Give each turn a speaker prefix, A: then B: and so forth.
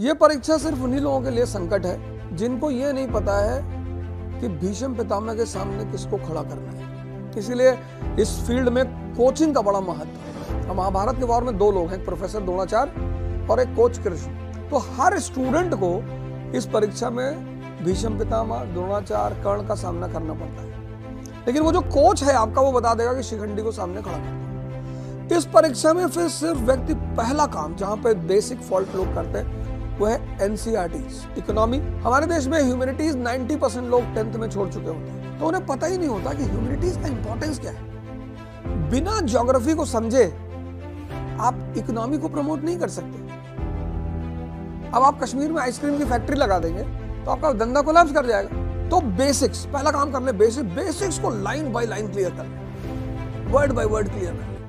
A: ये परीक्षा सिर्फ़ उन्हीं लोगों के लिए संकट है, जिनको ये नहीं पता है कि भीष्म पितामह के सामने किसको खड़ा करना है। इसीलिए इस फ़ील्ड में कोचिंग का बड़ा महत्व है। महाभारत के वार में दो लोग हैं, प्रोफेसर द्रोणाचार्य और एक कोच कृष्ण। तो हर स्टूडेंट को इस परीक्षा में भीष्म पितामह, द्रोणाचार्य, कर्ण का सामना करना पड़ता है। लेकिन वो जो कोच है आपका, वो बता देगा कि शिखंडी को सामने खड़ा करना इस परीक्षा में फिर सिर्फ़ व्यक्ति पहला काम, जहाँ पे बेसिक फॉल्ट लोग करते हैं वो है एनसीआरटी इकोनॉमी हमारे देश में ह्यूमैनिटीज 90 परसेंट लोग टेंथ में छोड़ चुके होते हैं। तो उन्हें पता ही नहीं होता कि ह्यूमैनिटीज का इंपॉर्टेंस क्या है। बिना ज्योग्राफी को समझे, आप इकोनॉमी को प्रमोट नहीं कर सकते। अब आप कश्मीर में आइसक्रीम की फैक्ट्री लगा देंगे तो आपका धंधा कोलैप्स कर जाएगा। तो बेसिक्स पहला काम कर ले बेसिक बेसिक्स को लाइन बाय लाइन क्लियर कर वर्ड बाय वर्ड क्लियर कर